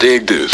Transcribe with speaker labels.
Speaker 1: Dig this.